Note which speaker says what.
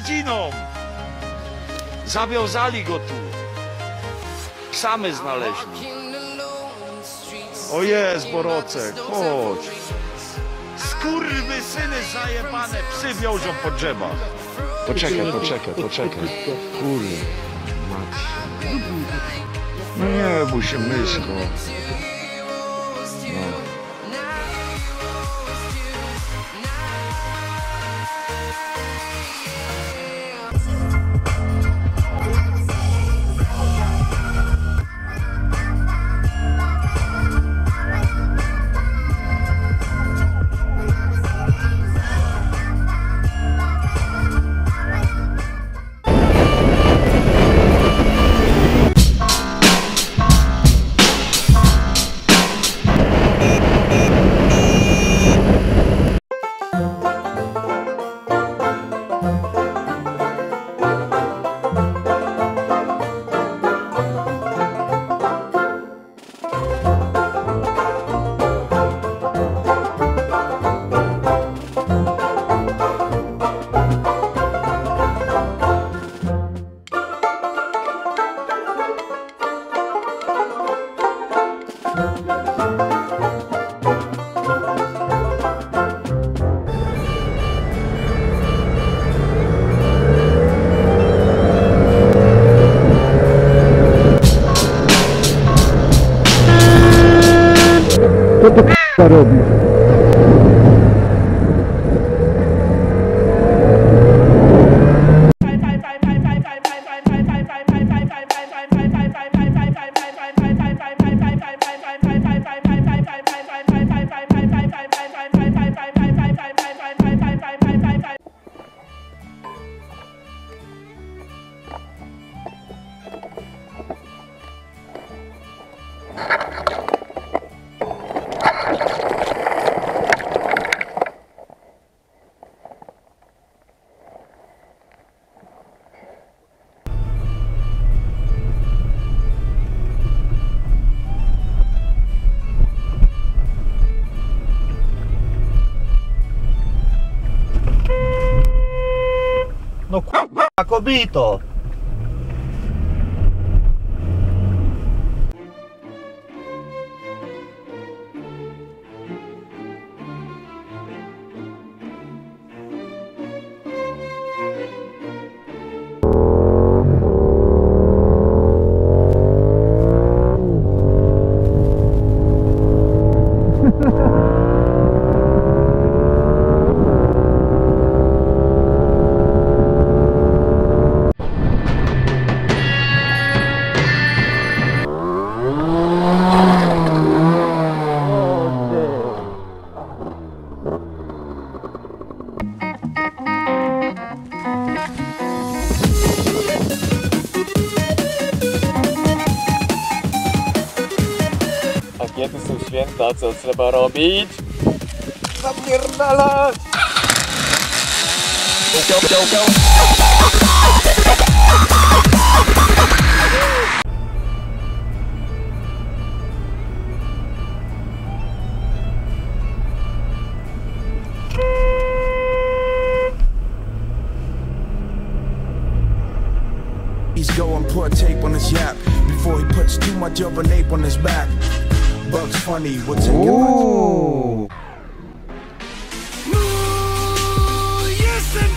Speaker 1: gadziną? Zawiązali go tu. Samy znaleźli. O jest, Borocek, chodź. Skurwy syny zajebane, psy wiążą po drzewach. Poczekaj, poczekaj, poczekaj. Kurde. No nie bój się, myszko. Co
Speaker 2: to k***a robi?
Speaker 3: capito? Kiedy są święta, co trzeba robić? Zapierdalać!
Speaker 4: He's going put tape on his yap before he puts too much of an ape on his back. Bugs funny, take it
Speaker 2: Uuu.
Speaker 5: Jestem